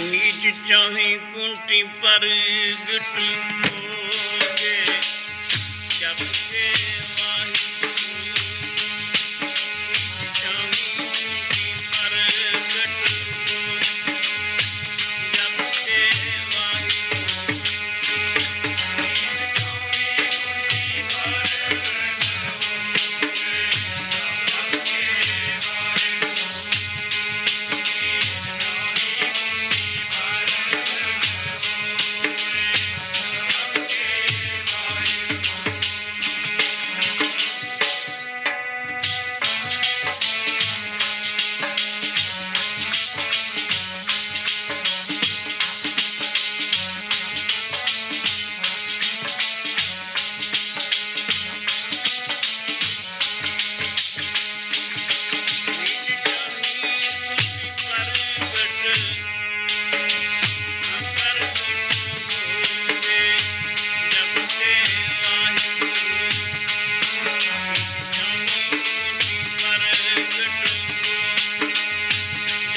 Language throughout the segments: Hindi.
नीच चाहे कुंटी पर गट होगे जब के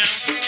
you.